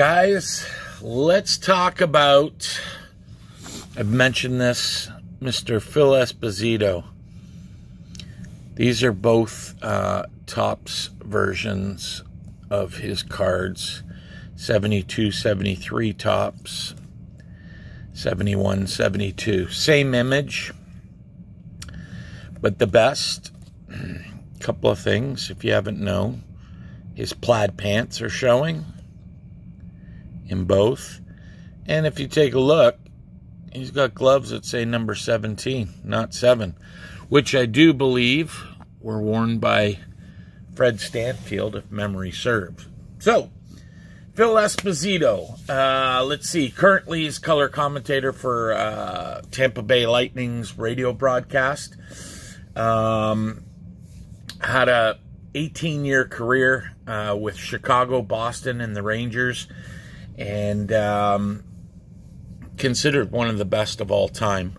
Guys, let's talk about, I've mentioned this, Mr. Phil Esposito. These are both uh, Topps versions of his cards. 72, 73 Topps, 71, 72. Same image, but the best. Couple of things, if you haven't known. His plaid pants are showing in both. And if you take a look, he's got gloves that say number 17, not 7, which I do believe were worn by Fred Stanfield, if memory serves. So, Phil Esposito, uh, let's see, currently he's color commentator for uh, Tampa Bay Lightning's radio broadcast. Um, had a 18 year career uh, with Chicago, Boston, and the Rangers and um, considered one of the best of all time.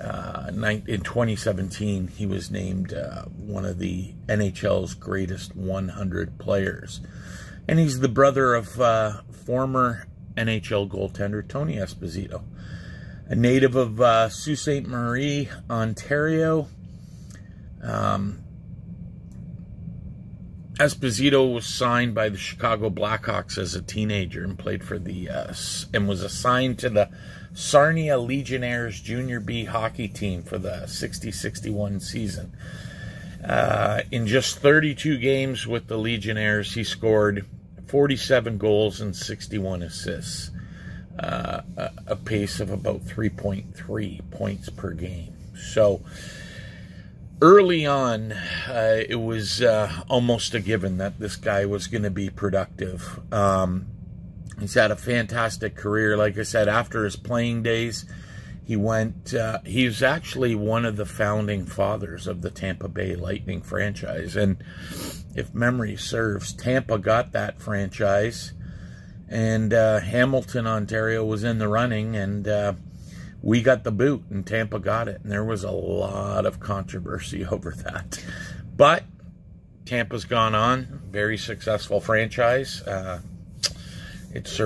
Uh, in 2017, he was named uh, one of the NHL's greatest 100 players. And he's the brother of uh, former NHL goaltender Tony Esposito, a native of uh, Sault Ste. Marie, Ontario. Um, Esposito was signed by the Chicago Blackhawks as a teenager and played for the uh, and was assigned to the Sarnia Legionnaires Junior B hockey team for the 60-61 season. Uh, in just 32 games with the Legionnaires, he scored 47 goals and 61 assists, uh, a, a pace of about 3.3 points per game. So early on, uh, it was uh, almost a given that this guy was going to be productive. Um, he's had a fantastic career. Like I said, after his playing days, he went, uh, he was actually one of the founding fathers of the Tampa Bay Lightning franchise. And if memory serves, Tampa got that franchise. And uh, Hamilton, Ontario was in the running. And uh, we got the boot and Tampa got it. And there was a lot of controversy over that. But Tampa's gone on. Very successful franchise. Uh, it's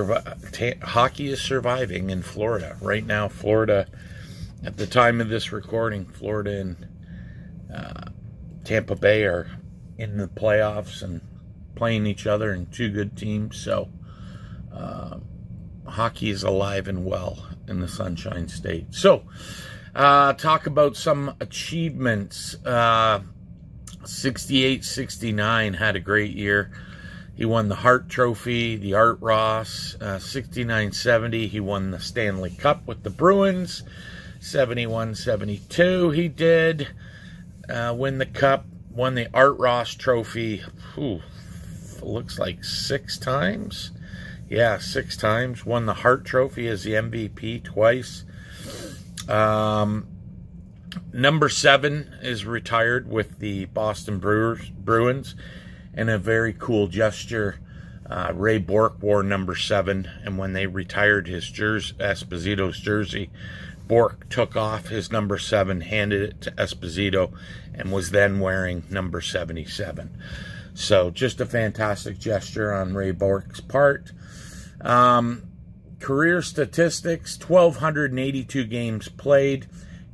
hockey is surviving in Florida. Right now, Florida, at the time of this recording, Florida and uh, Tampa Bay are in the playoffs and playing each other in two good teams. So, uh, hockey is alive and well in the Sunshine State. So, uh, talk about some achievements. Uh, 68 69 had a great year. He won the Hart Trophy, the Art Ross. Uh, 69 70, he won the Stanley Cup with the Bruins. 71 72, he did uh, win the Cup, won the Art Ross Trophy. Ooh, looks like six times. Yeah, six times. Won the Hart Trophy as the MVP twice. Um, number seven is retired with the Boston Brewers Bruins, and a very cool gesture. Uh, Ray Bourque wore number seven, and when they retired his jersey, Esposito's jersey, Bourque took off his number seven, handed it to Esposito, and was then wearing number 77. So just a fantastic gesture on Ray Bourque's part. Um, career statistics 1,282 games played,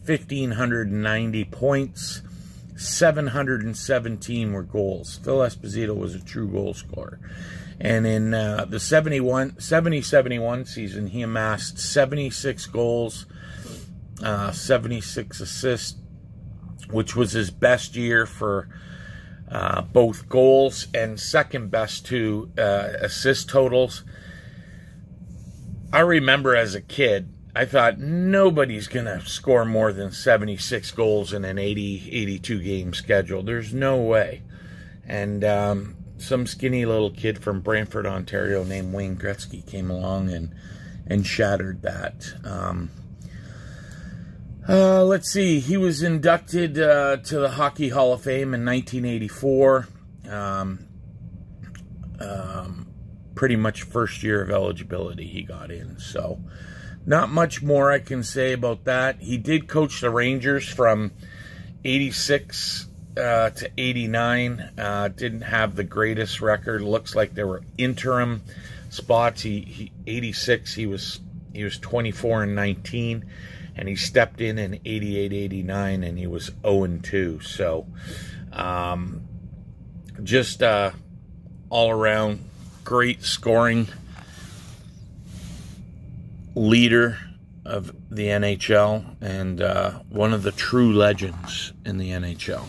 1,590 points, 717 were goals. Phil Esposito was a true goal scorer. And in uh, the 71, 70-71 season, he amassed 76 goals, uh, 76 assists, which was his best year for uh, both goals and second best to uh, assist totals. I remember as a kid, I thought nobody's going to score more than 76 goals in an 80, 82 game schedule. There's no way. And um, some skinny little kid from Brantford, Ontario named Wayne Gretzky came along and, and shattered that. Um, uh, let's see. He was inducted uh, to the Hockey Hall of Fame in 1984. Um, um, pretty much first year of eligibility he got in. So, not much more I can say about that. He did coach the Rangers from 86 uh, to 89. Uh, didn't have the greatest record. Looks like there were interim spots. He, he 86. He was he was 24 and 19, and he stepped in in 88, 89, and he was 0 and 2. So, um, just uh, all around great scoring leader of the NHL and uh, one of the true legends in the NHL.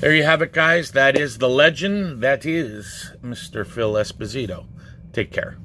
There you have it, guys. That is the legend. That is Mr. Phil Esposito. Take care.